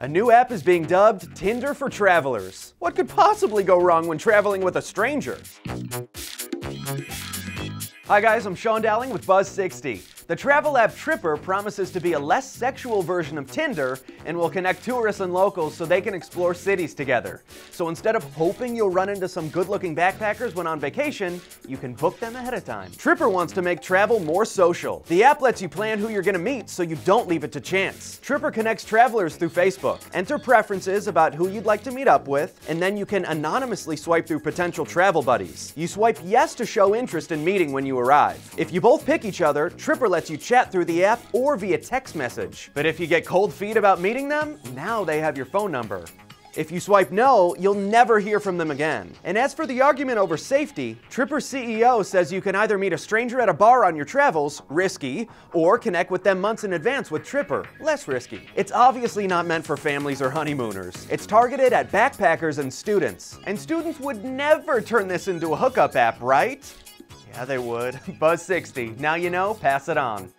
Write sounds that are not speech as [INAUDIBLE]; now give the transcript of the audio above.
A new app is being dubbed Tinder for Travelers. What could possibly go wrong when traveling with a stranger? Hi guys, I'm Sean Dowling with Buzz60. The travel app Tripr promises to be a less sexual version of Tinder and will connect tourists and locals so they can explore cities together. So instead of hoping you'll run into some good looking backpackers when on vacation, you can book them ahead of time. Tripr wants to make travel more social. The app lets you plan who you're going to meet so you don't leave it to chance. Tripr connects travelers through Facebook. Enter preferences about who you'd like to meet up with, and then you can anonymously swipe through potential travel buddies. You swipe yes to show interest in meeting when you arrive. If you both pick each other, Tripr lets lets you chat through the app or via text message. But if you get cold feet about meeting them, now they have your phone number. If you swipe no, you'll never hear from them again. And as for the argument over safety, Tripr CEO says you can either meet a stranger at a bar on your travels, risky, or connect with them months in advance with Tripr, less risky. It's obviously not meant for families or honeymooners. It's targeted at backpackers and students. And students would never turn this into a hookup app, right? Yeah, they would. [LAUGHS] Buzz60. Now you know, pass it on.